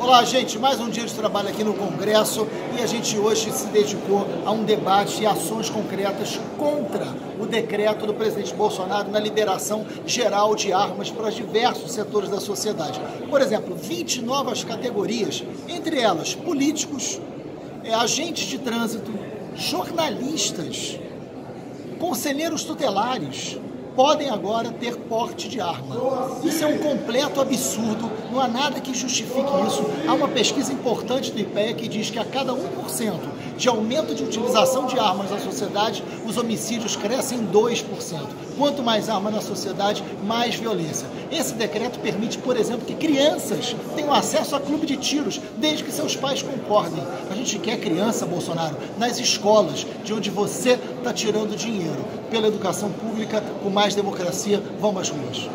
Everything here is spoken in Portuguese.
Olá, gente. Mais um dia de trabalho aqui no Congresso e a gente hoje se dedicou a um debate e ações concretas contra o decreto do presidente Bolsonaro na liberação geral de armas para diversos setores da sociedade. Por exemplo, 20 novas categorias, entre elas políticos, é, agentes de trânsito, jornalistas, conselheiros tutelares, podem agora ter porte de arma. Isso é um completo absurdo, não há nada que justifique isso. Há uma pesquisa importante do IPEA que diz que a cada 1% de aumento de utilização de armas na sociedade, os homicídios crescem em 2%. Quanto mais arma na sociedade, mais violência. Esse decreto permite, por exemplo, que crianças tenham acesso a clube de tiros, desde que seus pais concordem. A gente quer criança, Bolsonaro, nas escolas, de onde você está tirando dinheiro. Pela educação pública, com mais democracia, vão às ruas.